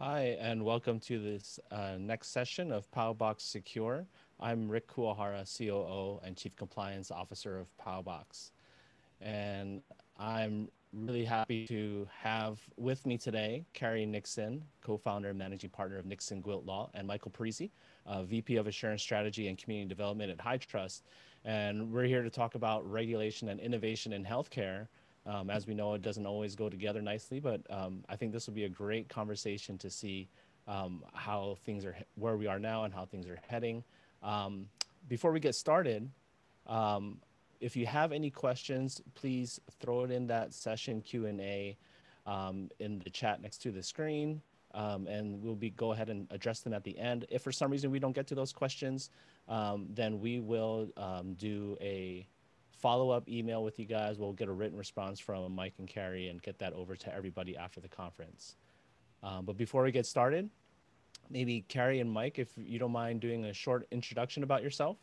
Hi, and welcome to this uh, next session of Paubox Secure. I'm Rick Kuwahara, COO and Chief Compliance Officer of Paubox. And I'm really happy to have with me today Carrie Nixon, co-founder and managing partner of Nixon Gwilt Law, and Michael Parisi, uh, VP of Assurance Strategy and Community Development at HITRUST. And we're here to talk about regulation and innovation in healthcare um, as we know, it doesn't always go together nicely, but um, I think this will be a great conversation to see um, how things are, where we are now and how things are heading. Um, before we get started, um, if you have any questions, please throw it in that session Q&A um, in the chat next to the screen. and we'll be go ahead and address them at the end. If for some reason we don't get to those questions, then we will do a follow up email with you guys. We'll get a written response from Mike and Carrie and get that over to everybody after the conference. Um, but before we get started, maybe Carrie and Mike, if you don't mind doing a short introduction about yourself.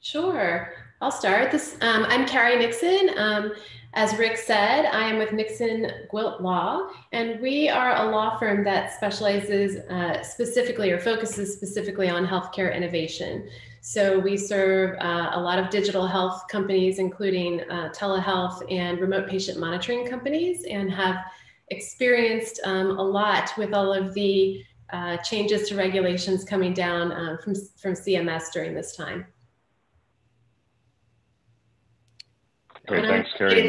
Sure, I'll start. This um, I'm Carrie Nixon. Um, as Rick said, I am with Nixon Gwilt Law, and we are a law firm that specializes uh, specifically or focuses specifically on healthcare innovation. So we serve uh, a lot of digital health companies, including uh, telehealth and remote patient monitoring companies, and have experienced um, a lot with all of the uh, changes to regulations coming down uh, from, from CMS during this time. Great, thanks, Carrie.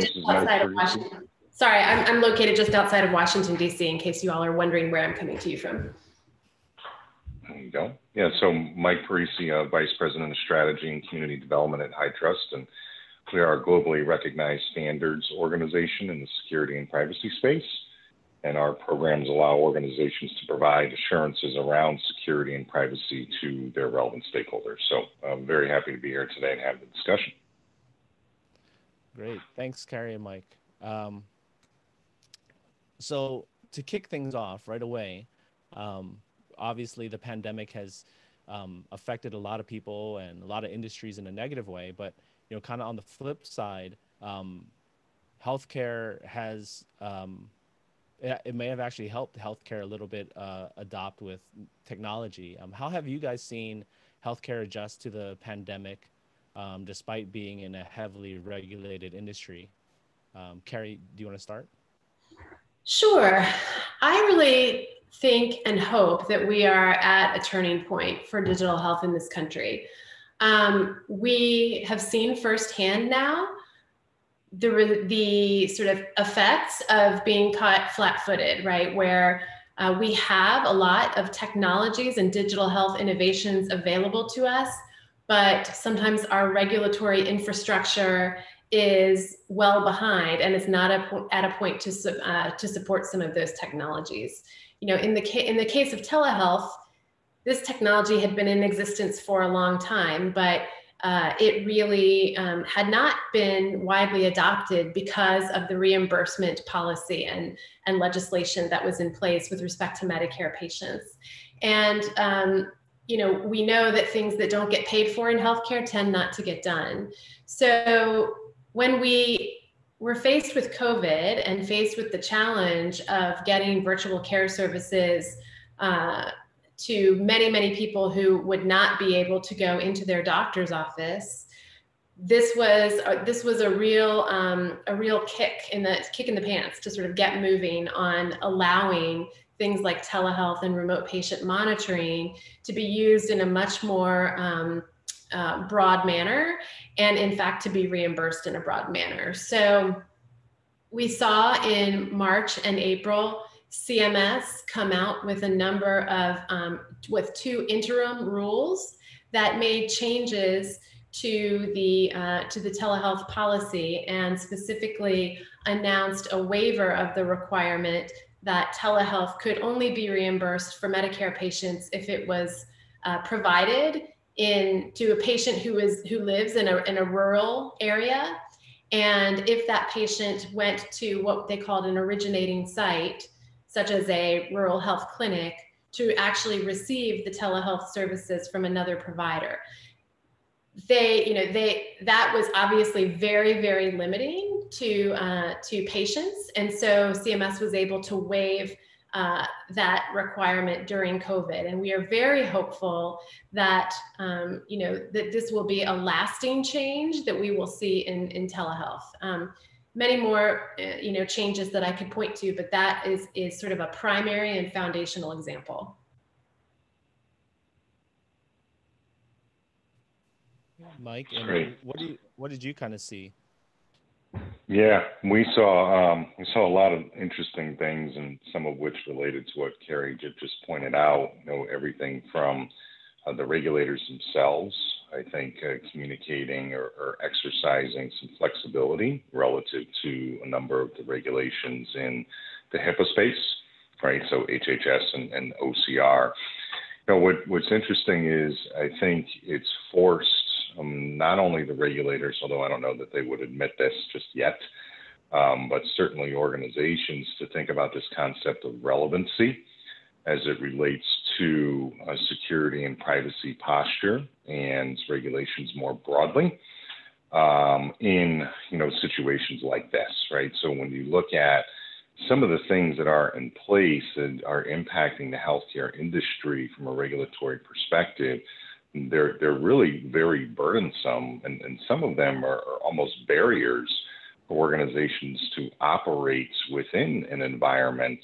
Sorry, I'm, I'm located just outside of Washington, D.C., in case you all are wondering where I'm coming to you from. There you go. Yeah, so Mike Parisi, uh, Vice President of Strategy and Community Development at High Trust, and we are a globally recognized standards organization in the security and privacy space. And our programs allow organizations to provide assurances around security and privacy to their relevant stakeholders. So I'm very happy to be here today and have the discussion. Great. Thanks, Carrie and Mike. Um, so to kick things off right away, um, obviously the pandemic has um, affected a lot of people and a lot of industries in a negative way. But you know, kind of on the flip side, um, healthcare has um, it, may have actually helped healthcare a little bit uh, adopt with technology. Um, how have you guys seen healthcare adjust to the pandemic, um, despite being in a heavily regulated industry? Um, Carrie, do you want to start? Sure. I really think and hope that we are at a turning point for digital health in this country. Um, we have seen firsthand now the, the sort of effects of being caught flat footed, right? Where uh, we have a lot of technologies and digital health innovations available to us, but sometimes our regulatory infrastructure is well behind and is not a, at a point to, uh, to support some of those technologies you know, in the, ca- in the case of telehealth, this technology had been in existence for a long time, but uh, it really um, had not been widely adopted because of the reimbursement policy and, and legislation that was in place with respect to Medicare patients. And, um, you know, we know that things that don't get paid for in healthcare tend not to get done. So when we we're faced with COVID and faced with the challenge of getting virtual care services uh, to many, many people who would not be able to go into their doctor's office. This was uh, this was a real um, a real kick in the kick in the pants to sort of get moving on allowing things like telehealth and remote patient monitoring to be used in a much more um, uh, broad manner and in fact to be reimbursed in a broad manner. So we saw in March and April CMS come out with a number of um, with two interim rules that made changes to the uh, to the telehealth policy and specifically announced a waiver of the requirement that telehealth could only be reimbursed for Medicare patients if it was uh, provided in to a patient who is who lives in a, in a rural area. And if that patient went to what they called an originating site such as a rural health clinic to actually receive the telehealth services from another provider. They you know they that was obviously very very limiting to uh, to patients. And so cms was able to waive uh, that requirement during COVID. And we are very hopeful that, um, you know, that this will be a lasting change that we will see in, in telehealth. Um, many more, uh, you know, changes that I could point to, but that is, is sort of a primary and foundational example. Mike, and what do you, what did you kind of see? Yeah, we saw um, we saw a lot of interesting things, and some of which related to what Carrie just pointed out. You know, everything from uh, the regulators themselves, I think, uh, communicating or, or, exercising some flexibility relative to a number of the regulations in the HIPAA space, right? So HHS and, and OCR. You know, what, what's interesting is I think it's forced um, not only the regulators, although I don't know that they would admit this just yet, um, but certainly organizations to think about this concept of relevancy as it relates to uh, security and privacy posture and regulations more broadly um, in you know situations like this, right? So when you look at some of the things that are in place and are impacting the healthcare industry from a regulatory perspective, they're they're really very burdensome, and, and some of them are, are almost barriers for organizations to operate within an environment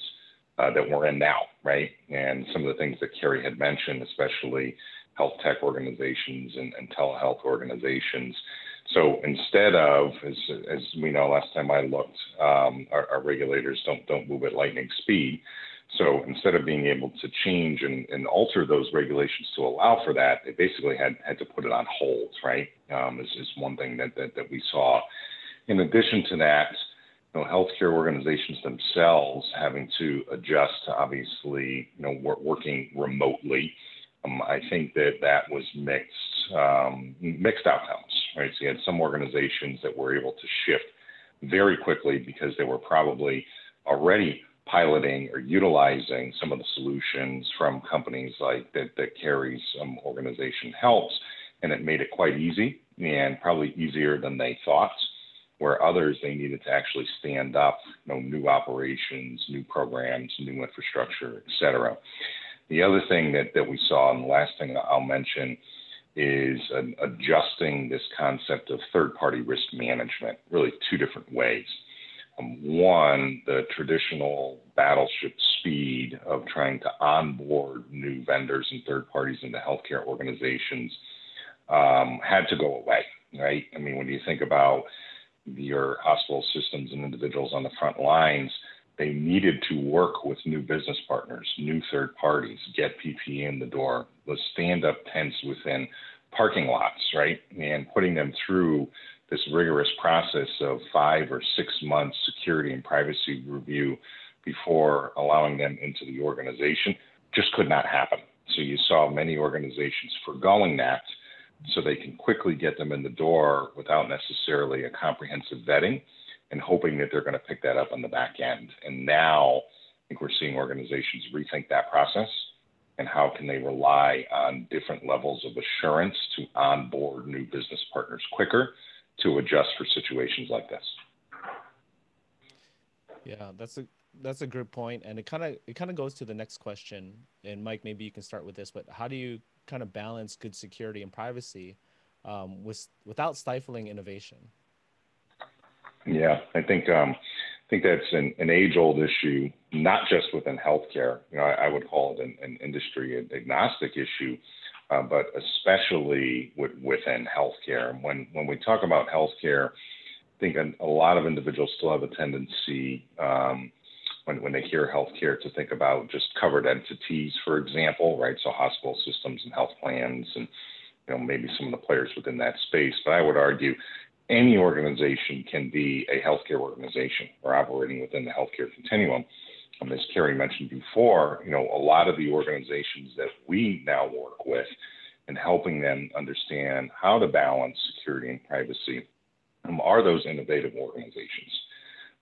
uh, that we're in now, right? And some of the things that Carrie had mentioned, especially health tech organizations and, and telehealth organizations. So instead of, as, as we know, last time I looked, um, our, our, regulators don't don't move at lightning speed. So instead of being able to change and, and alter those regulations to allow for that, they basically had, had to put it on hold, right? Um, is, is one thing that, that, that we saw. In addition to that, you know, healthcare organizations themselves having to adjust to obviously, you know, working remotely. Um, I think that that was mixed, um, mixed outcomes, right? So you had some organizations that were able to shift very quickly because they were probably already piloting or utilizing some of the solutions from companies like that, that Carrie's um, organization helps, and it made it quite easy and probably easier than they thought. Where others they needed to actually stand up, you know, new operations, new programs, new infrastructure, et cetera. The other thing that, that we saw, and the last thing I'll mention, is adjusting this concept of third party risk management, really two different ways. Um, one, the traditional battleship speed of trying to onboard new vendors and third parties into healthcare organizations um, had to go away, right? I mean, when you think about your hospital systems and individuals on the front lines, they needed to work with new business partners, new third parties, get PPE in the door, the stand up tents within parking lots, right? And putting them through this rigorous process of five or six months security and privacy review before allowing them into the organization just could not happen. So you saw many organizations foregoing that so they can quickly get them in the door without necessarily a comprehensive vetting and hoping that they're going to pick that up on the back end. And now I think we're seeing organizations rethink that process and how can they rely on different levels of assurance to onboard new business partners quicker to adjust for situations like this. Yeah, that's a that's a good point, and it kind of it kind of goes to the next question. And Mike, maybe you can start with this. But how do you kind of balance good security and privacy um, with without stifling innovation? Yeah, I think um, I think that's an, an age-old issue, not just within healthcare. You know, I, I would call it an, an industry agnostic issue uh, but especially with, within healthcare. When when we talk about healthcare, I think a, a lot of individuals still have a tendency um, when when they hear healthcare to think about just covered entities, for example, right? So hospital systems and health plans, and you know maybe some of the players within that space. But I would argue any organization can be a healthcare organization or operating within the healthcare continuum um, as Carrie mentioned before, you know, a lot of the organizations that we now work with and helping them understand how to balance security and privacy um, are those innovative organizations,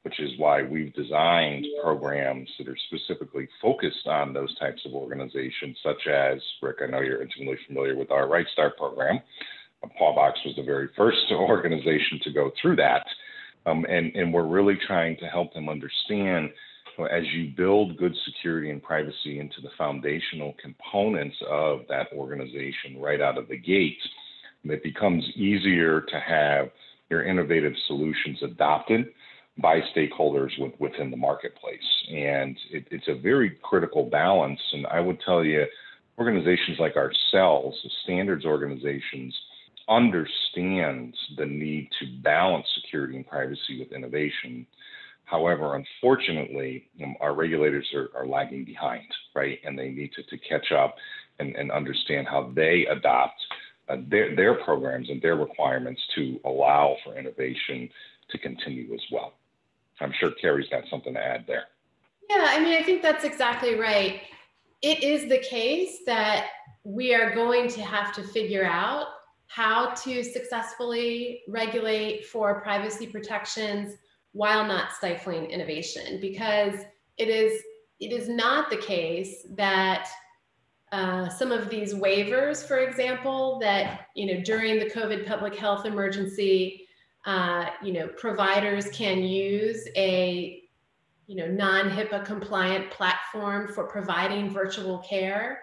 which is why we've designed programs that are specifically focused on those types of organizations, such as, Rick, I know you're intimately familiar with our Right Start program. Paubox was the very first organization to go through that. Um, and, and we're really trying to help them understand as you build good security and privacy into the foundational components of that organization right out of the gate, it becomes easier to have your innovative solutions adopted by stakeholders with, within the marketplace. And it, it's a very critical balance. And I would tell you, organizations like ourselves, standards organizations, understand the need to balance security and privacy with innovation. However, unfortunately, um, our regulators are, are, lagging behind, right? And they need to, to catch up and, and understand how they adopt uh, their, their programs and their requirements to allow for innovation to continue as well. I'm sure Carrie's got something to add there. Yeah, I mean, I think that's exactly right. It is the case that we are going to have to figure out how to successfully regulate for privacy protections while not stifling innovation because it is it is not the case that uh, some of these waivers, for example, that you know during the COVID public health emergency, uh, you know providers can use a you know non-HIPAA compliant platform for providing virtual care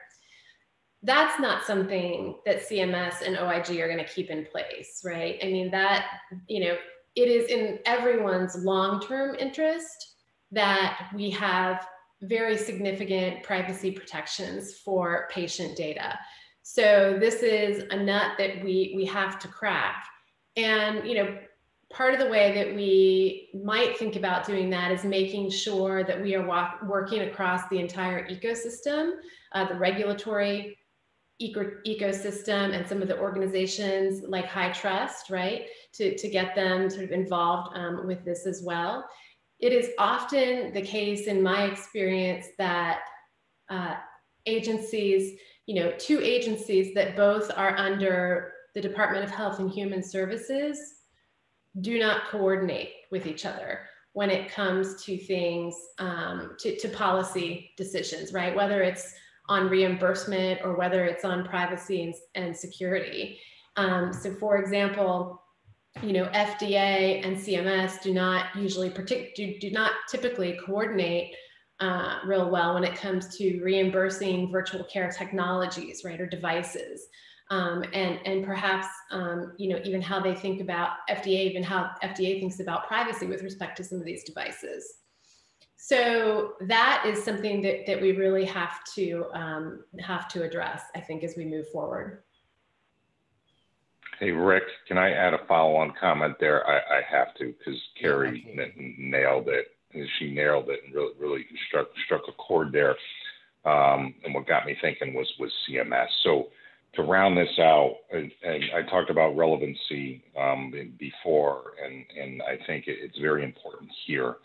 that's not something that CMS and OIG are going to keep in place, right? I mean, that, you know, it is in everyone's long term interest that we have very significant privacy protections for patient data. So this is a nut that we, we have to crack. And, you know, part of the way that we might think about doing that is making sure that we are walk, working across the entire ecosystem, uh, the regulatory eco ecosystem and some of the organizations like HITRUST, right, to, to get them sort of involved um, with this as well. It is often the case in my experience that uh, agencies, you know, two agencies that both are under the Department of Health and Human Services do not coordinate with each other when it comes to things, um, to, to policy decisions, right? Whether it's on reimbursement or whether it's on privacy and, and security. Um, so for example, you know, FDA and CMS do not usually partic- do, do not typically coordinate uh, real well when it comes to reimbursing virtual care technologies, right, or devices. Um, and, and perhaps, um, you know, even how they think about FDA, even how FDA thinks about privacy with respect to some of these devices. So that is something that, that we really have to um, have to address, I think, as we move forward. Hey, Rick, can I add a follow-on comment there? I, I have to because Carrie yeah, nailed it. She nailed it and really, really struck struck a chord there. Um, and what got me thinking was was CMS. So to round this out, and, and I talked about relevancy um, before, and and I think it, it's very important here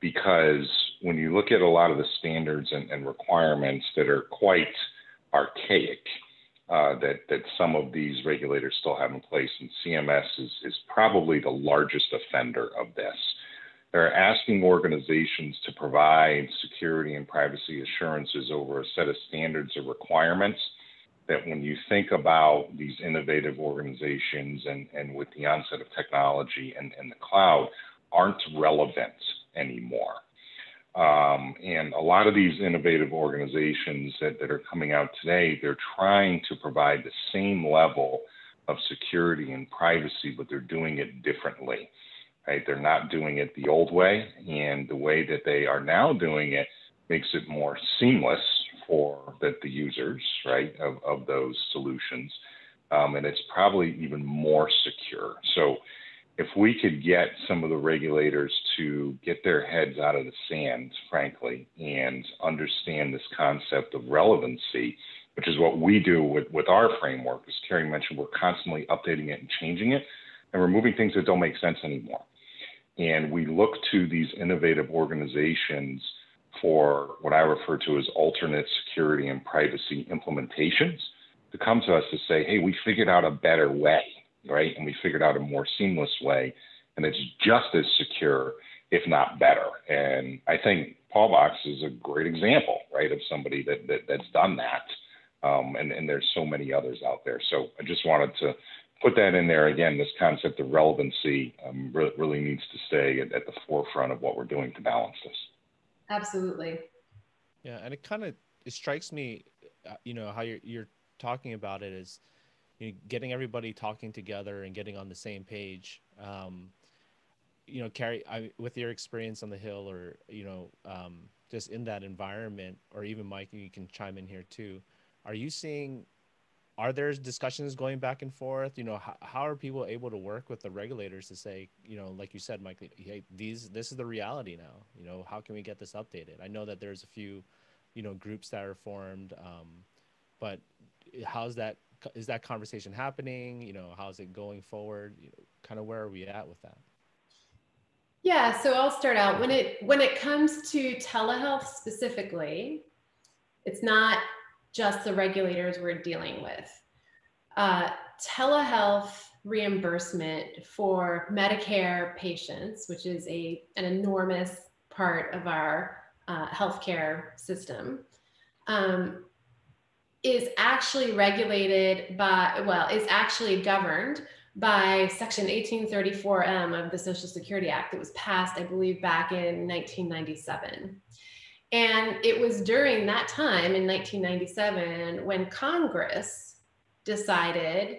because when you look at a lot of the standards and, and requirements that are quite archaic, uh, that that some of these regulators still have in place, and CMS is is probably the largest offender of this. They're asking organizations to provide security and privacy assurances over a set of standards or requirements that when you think about these innovative organizations and, and with the onset of technology and, and the cloud aren't relevant anymore. Um, and a lot of these innovative organizations that, that are coming out today, they're trying to provide the same level of security and privacy, but they're doing it differently. Right? They're not doing it the old way, and the way that they are now doing it makes it more seamless for the, the users, right, of, of those solutions. Um, and it's probably even more secure. So if we could get some of the regulators to get their heads out of the sand, frankly, and understand this concept of relevancy, which is what we do with, with our framework, as Carrie mentioned, we're constantly updating it and changing it and removing things that don't make sense anymore. And we look to these innovative organizations for what I refer to as alternate security and privacy implementations to come to us to say, hey, we figured out a better way right? And we figured out a more seamless way, and it's just as secure, if not better. And I think Paubox is a great example, right, of somebody that, that that's done that. Um, and, and there's so many others out there. So I just wanted to put that in there again. This concept of relevancy um, really, really needs to stay at, at the forefront of what we're doing to balance this. Absolutely. Yeah, and it kind of it strikes me, uh, you know, how you're you're talking about it is, you know, getting everybody talking together and getting on the same page. Um, you know, Carrie, I, with your experience on the Hill, or you know, um, just in that environment, or even Mike, you can chime in here too. Are you seeing are there discussions going back and forth you know how, how are people able to work with the regulators to say you know like you said mike hey, these this is the reality now you know how can we get this updated i know that there's a few you know groups that are formed um, but how's that is that conversation happening? You know how's it going forward? You know, kind of where are we at with that? Yeah so i'll start out. When it when it comes to telehealth specifically it's not just the regulators we're dealing with. Uh, telehealth reimbursement for Medicare patients, which is a, an enormous part of our uh, healthcare system, um, is actually regulated by, well, is actually governed by Section 1834M of the Social Security Act that was passed, I believe, back in 1997. And it was during that time in 1997 when Congress decided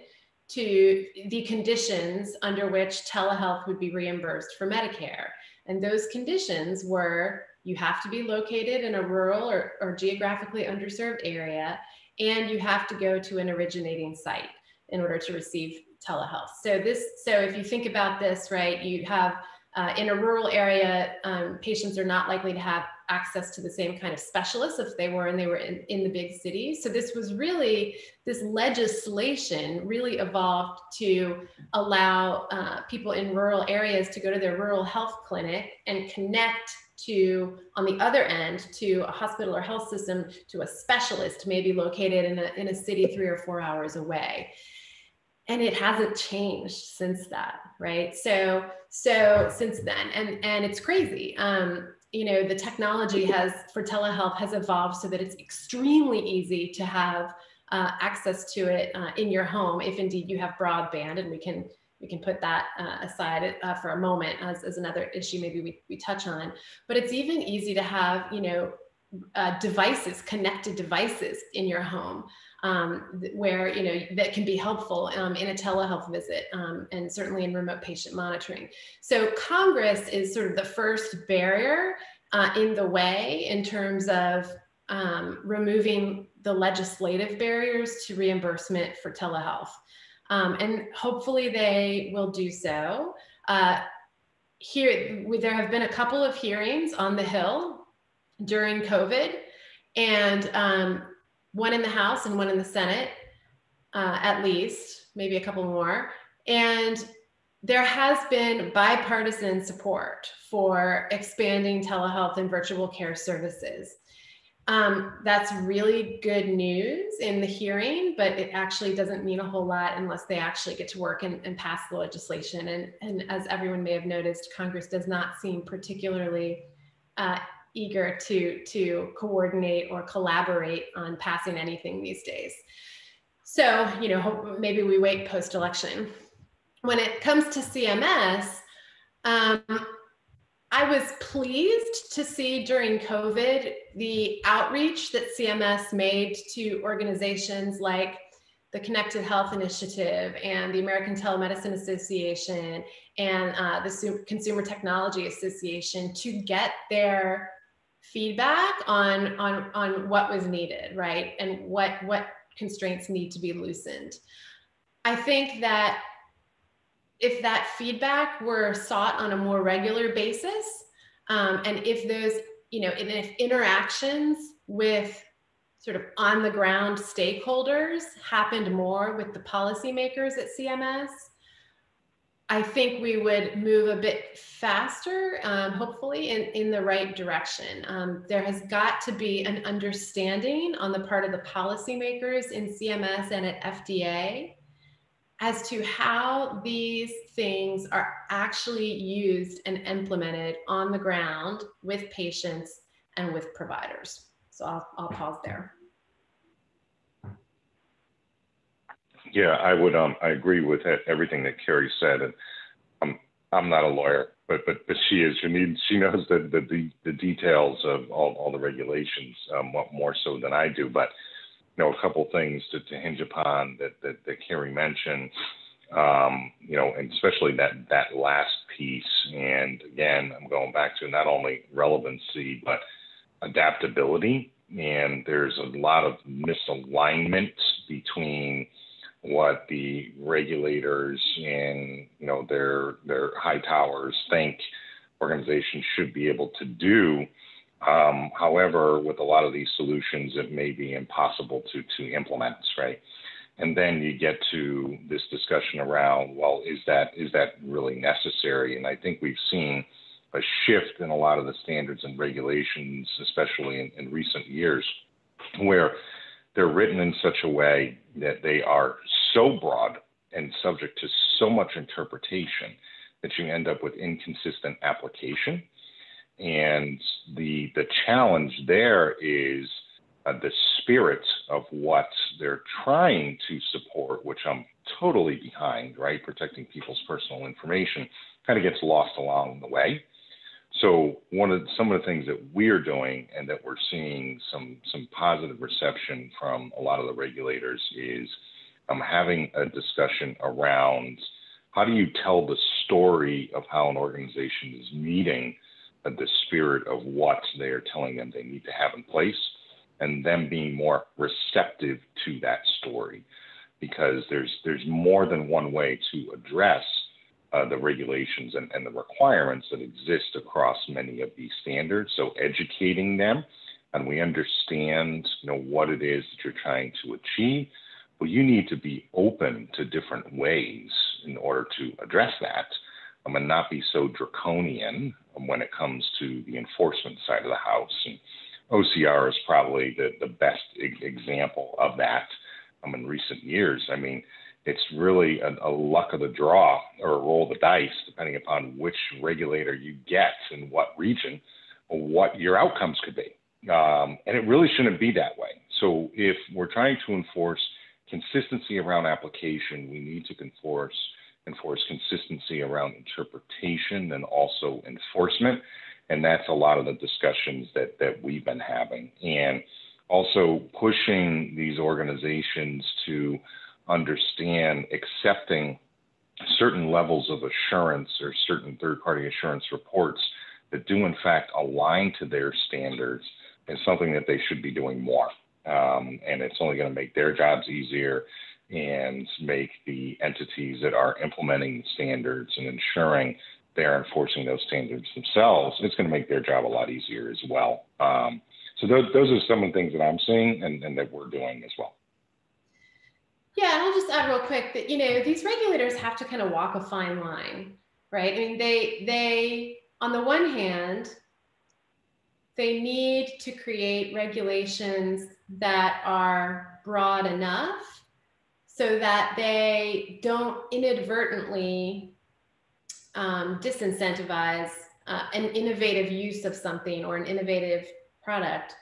to the conditions under which telehealth would be reimbursed for Medicare. And those conditions were you have to be located in a rural or, or geographically underserved area, and you have to go to an originating site in order to receive telehealth. So this, so if you think about this, right, you have uh, in a rural area, um, patients are not likely to have access to the same kind of specialists if they were and they were in, in the big city. So this was really, this legislation really evolved to allow uh, people in rural areas to go to their rural health clinic and connect to, on the other end, to a hospital or health system, to a specialist maybe located in a, in a city three or four hours away. And it hasn't changed since that right? So so since then and and it's crazy. Um you know the technology has for telehealth has evolved so that it's extremely easy to have uh, access to it uh, in your home if indeed you have broadband and we can we can put that uh, aside uh, for a moment as, as another issue maybe we, we touch on but it's even easy to have you know uh, devices connected devices in your home um, where you know that can be helpful um, in a telehealth visit um, and certainly in remote patient monitoring. So Congress is sort of the first barrier uh, in the way in terms of um, removing the legislative barriers to reimbursement for telehealth. Um, and hopefully they will do so. Uh, here, there have been a couple of hearings on the Hill during COVID, and um, one in the House and one in the Senate, uh, at least, maybe a couple more. And there has been bipartisan support for expanding telehealth and virtual care services. Um, that's really good news in the hearing, but it actually doesn't mean a whole lot unless they actually get to work and, and pass the legislation. And, and as everyone may have noticed, Congress does not seem particularly uh, eager to to coordinate or collaborate on passing anything these days. So, you know, maybe we wait post election. When it comes to CMS, um, I was pleased to see during COVID the outreach that CMS made to organizations like the Connected Health Initiative and the American Telemedicine Association and uh, the Consumer Technology Association to get their feedback on on on what was needed right? And what what constraints need to be loosened. I think that if that feedback were sought on a more regular basis um, and if those you know if interactions with sort of on the ground stakeholders happened more with the policymakers at cms I think we would move a bit faster, um, hopefully, in, in the right direction. Um, there has got to be an understanding on the part of the policymakers in CMS and at FDA as to how these things are actually used and implemented on the ground with patients and with providers. So I'll, I'll pause there. Yeah, I would. Um, I agree with everything that Carrie said, and I'm I'm not a lawyer, but but but she is. She needs. She knows the the the, details of all, all the regulations um, more so than I do. But you know, a couple things to, to hinge upon that that, that Carrie mentioned. Um, you know, and especially that that last piece. And again, I'm going back to not only relevancy but adaptability. And there's a lot of misalignment between what the regulators and you know their their high towers think organizations should be able to do. Um, however, with a lot of these solutions, it may be impossible to to implement, right? And then you get to this discussion around, well, is that is that really necessary? And I think we've seen a shift in a lot of the standards and regulations, especially in, in recent years, where they're written in such a way that they are so broad and subject to so much interpretation that you end up with inconsistent application. And the the challenge there is uh, the spirit of what they're trying to support, which I'm totally behind, right? Protecting people's personal information kind of gets lost along the way. So one of some of the things that we're doing and that we're seeing some some positive reception from a lot of the regulators is um, having a discussion around how do you tell the story of how an organization is meeting the spirit of what they are telling them they need to have in place and them being more receptive to that story because there's there's more than one way to address uh, the regulations and, and the requirements that exist across many of these standards. So educating them and we understand you know what it is that you're trying to achieve. but you need to be open to different ways in order to address that um, and not be so draconian when it comes to the enforcement side of the house. And OCR is probably the, the best example of that um, in recent years. I mean, it's really a, a, luck of the draw or a roll of the dice, depending upon which regulator you get in what region, what your outcomes could be. Um, and it really shouldn't be that way. So if we're trying to enforce consistency around application, we need to enforce enforce consistency around interpretation and also enforcement. And that's a lot of the discussions that that we've been having. And also pushing these organizations to understand accepting certain levels of assurance or certain third party assurance reports that do, in fact, align to their standards is something that they should be doing more. Um, and it's only going to make their jobs easier and make the entities that are implementing standards and ensuring they're enforcing those standards themselves, it's going to make their job a lot easier as well. Um, so those, those are some of the things that I'm seeing and, and that we're doing as well. Yeah, and I'll just add real quick that you know these regulators have to kind of walk a fine line, right? I mean, they they on the one hand, they need to create regulations that are broad enough so that they don't inadvertently um, disincentivize uh, an innovative use of something or an innovative product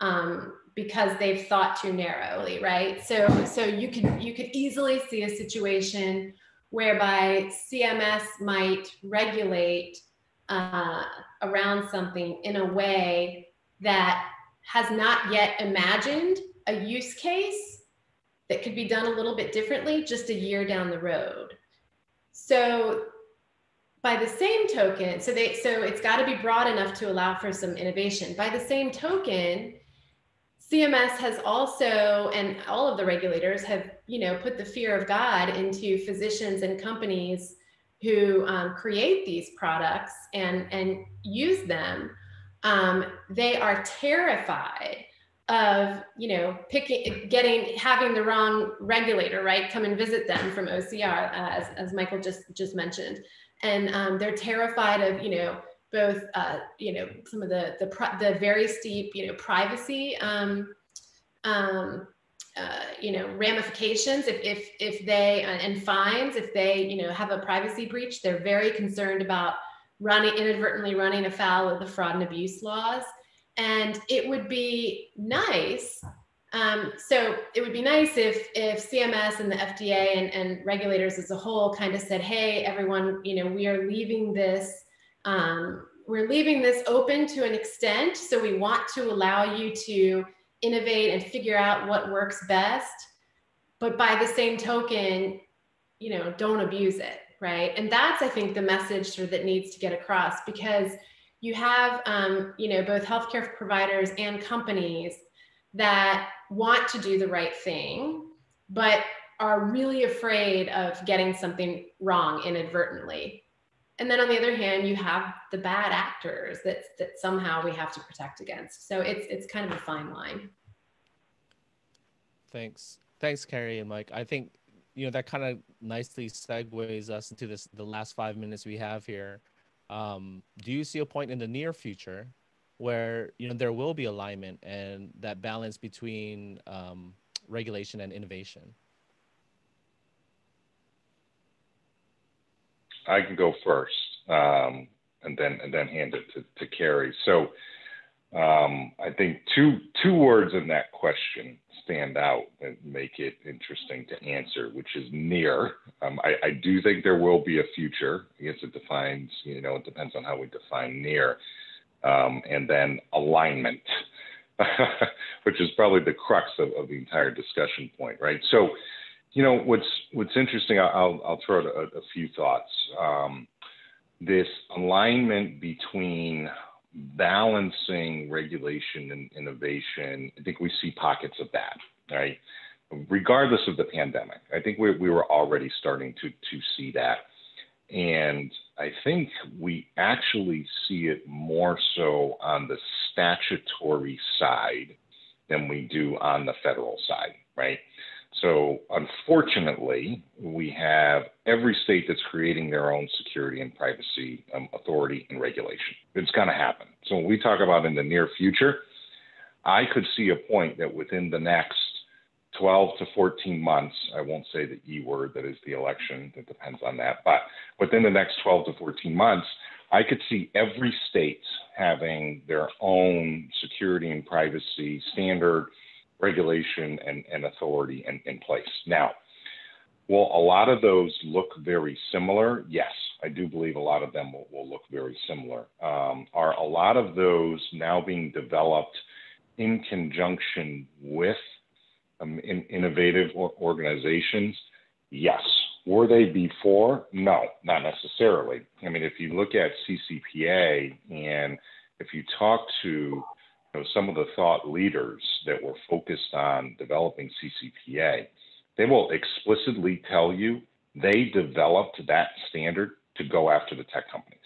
um, because they've thought too narrowly, right? So, so you could you could easily see a situation whereby CMS might regulate uh, around something in a way that has not yet imagined a use case that could be done a little bit differently just a year down the road. So by the same token, so they so it's got to be broad enough to allow for some innovation. By the same token, CMS has also, and all of the regulators have, you know, put the fear of God into physicians and companies who um, create these products and and use them. Um, they are terrified of, you know, picking, getting, having the wrong regulator, right, come and visit them from OCR, uh, as as Michael just just mentioned, and um, they're terrified of, you know, both uh, you know some of the the the very steep you know privacy um, um, uh, you know ramifications. If if if they uh, and fines if they you know have a privacy breach they're very concerned about running inadvertently running afoul of the fraud and abuse laws and it would be nice um, so it would be nice if if CMS and the FDA and, and regulators as a whole kind of said, hey, everyone, you know, we are leaving this Um, we're leaving this open to an extent, so we want to allow you to innovate and figure out what works best. But by the same token, you know, don't abuse it, right? And that's, I think, the message sort of that needs to get across because you have, um, you know, both healthcare providers and companies that want to do the right thing, but are really afraid of getting something wrong inadvertently. And then on the other hand, you have the bad actors that, that somehow we have to protect against. So it's, it's kind of a fine line. Thanks. Thanks, Carrie and Mike. I think, you know, that kind of nicely segues us into this, the last five minutes we have here. Um, do you see a point in the near future where, you know, there will be alignment and that balance between um, regulation and innovation? I can go first, um, and then and then hand it to, to Carrie. So um, I think two two words in that question stand out and make it interesting to answer, which is near. Um, I, I, do think there will be a future. I guess it defines, you know, it depends on how we define near, um, and then alignment, which is probably the crux of, of the entire discussion point, right? So you know what's what's interesting. I'll I'll throw out a, a few thoughts. Um, this alignment between balancing regulation and innovation. I think we see pockets of that, right? Regardless of the pandemic, I think we we were already starting to to see that, and I think we actually see it more so on the statutory side than we do on the federal side, right? So, unfortunately, we have every state that's creating their own security and privacy um, authority and regulation. It's going to happen. So, when we talk about in the near future, I could see a point that within the next 12 to 14 months, I won't say the E word that is the election, that depends on that, but within the next 12 to 14 months, I could see every state having their own security and privacy standard regulation and, and authority in, in place. Now, will a lot of those look very similar? Yes, I do believe a lot of them will, will look very similar. Um, are a lot of those now being developed in conjunction with um, in, innovative organizations? Yes. Were they before? No, not necessarily. I mean, if you look at CCPA and if you talk to know, some of the thought leaders that were focused on developing CCPA, they will explicitly tell you they developed that standard to go after the tech companies.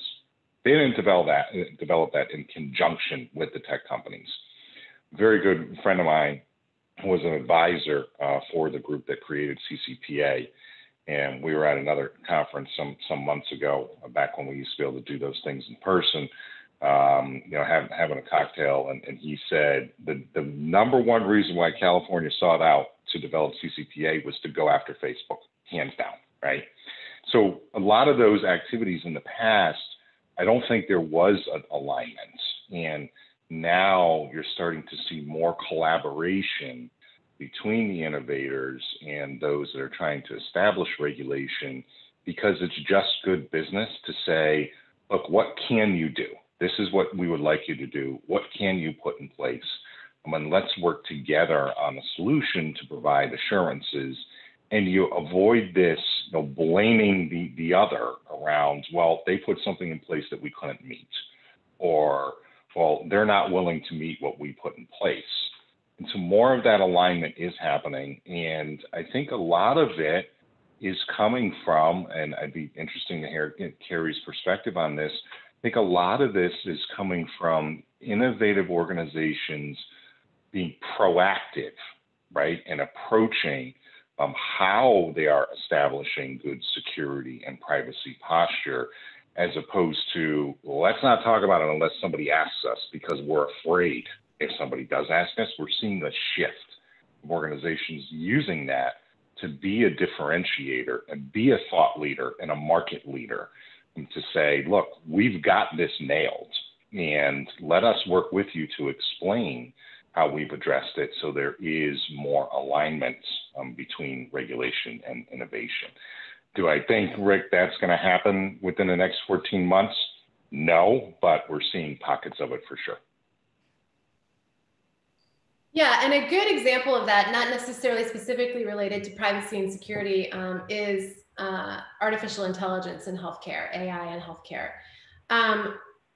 They didn't develop that, develop that in conjunction with the tech companies. Very good friend of mine was an advisor uh, for the group that created CCPA. And we were at another conference some, some months ago, back when we used to be able to do those things in person um, you know, have, having a cocktail, and, and he said the, the number one reason why California sought out to develop CCPA was to go after Facebook, hands down, right? So a lot of those activities in the past, I don't think there was an alignment, and now you're starting to see more collaboration between the innovators and those that are trying to establish regulation because it's just good business to say, look, what can you do? This is what we would like you to do. What can you put in place? Um, and let's work together on a solution to provide assurances. And you avoid this, you know, blaming the, the other around, well, they put something in place that we couldn't meet, or, well, they're not willing to meet what we put in place. And so more of that alignment is happening. And I think a lot of it is coming from, and I'd be interesting to hear Carrie's perspective on this, think a lot of this is coming from innovative organizations being proactive, right, and approaching um, how they are establishing good security and privacy posture, as opposed to let's not talk about it unless somebody asks us because we're afraid if somebody does ask us. We're seeing the shift of organizations using that to be a differentiator and be a thought leader and a market leader to say, look, we've got this nailed, and let us work with you to explain how we've addressed it so there is more alignment um, between regulation and innovation. Do I think, Rick, that's going to happen within the next 14 months? no, but we're seeing pockets of it for sure. Yeah, and a good example of that, not necessarily specifically related to privacy and security, um, is uh, artificial intelligence in healthcare, AI in healthcare. Um,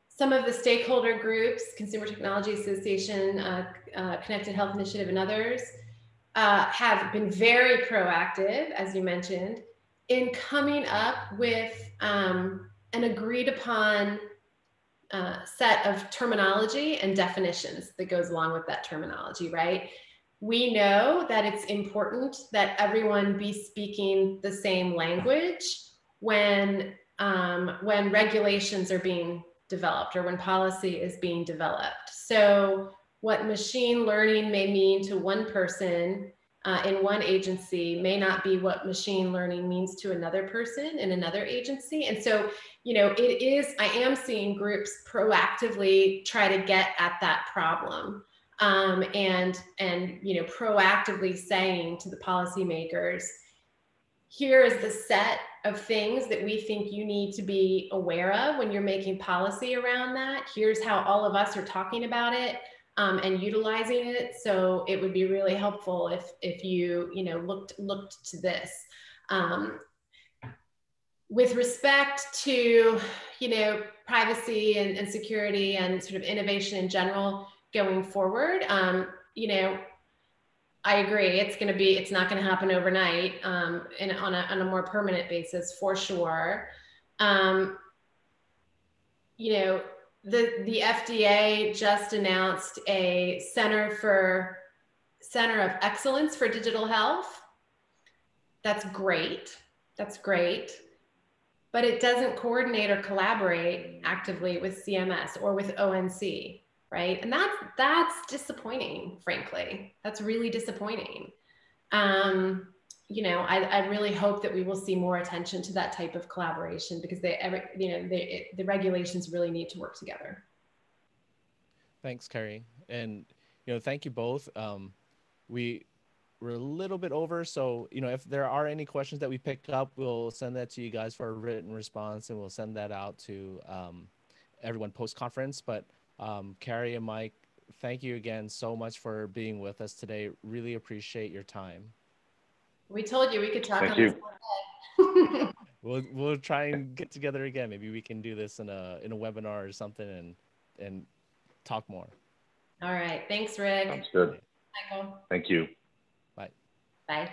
some of the stakeholder groups, Consumer Technology Association, uh, uh, Connected Health Initiative, and others, uh, have been very proactive, as you mentioned, in coming up with um, an agreed upon uh, set of terminology and definitions that goes along with that terminology, right? We know that it's important that everyone be speaking the same language when um, when regulations are being developed or when policy is being developed. So what machine learning may mean to one person uh, in one agency may not be what machine learning means to another person in another agency. And so, you know, it is, I am seeing groups proactively try to get at that problem. Um, and and you know proactively saying to the policymakers here is the set of things that we think you need to be aware of when you're making policy around that here's how all of us are talking about it um, and utilizing it. So it would be really helpful if if you you know looked looked to this. Um, with respect to you know privacy and, and, security and sort of innovation in general going forward, um, you know. I agree. It's going to be. It's not going to happen overnight, um, and on a on a more permanent basis, for sure. Um, you know, the the FDA just announced a center for center of excellence for digital health. That's great. That's great. But it doesn't coordinate or collaborate actively with CMS or with ONC, right? And that's that's disappointing, frankly. That's really disappointing. Um, you know, I, I really hope that we will see more attention to that type of collaboration because they, every, you know, they, it, the regulations really need to work together. Thanks, Carrie, and you know, thank you both. Um, we we're a little bit over, so you know, if there are any questions that we picked up, we'll send that to you guys for a written response, and we'll send that out to um, everyone post conference. But um, Carrie and Mike, thank you again so much for being with us today. Really appreciate your time. We told you we could talk Thank you. we'll we'll try and get together again. Maybe we can do this in a in a webinar or something and and talk more. All right. Thanks, Rick. Sounds good. Michael. Thank you. Bye. Bye.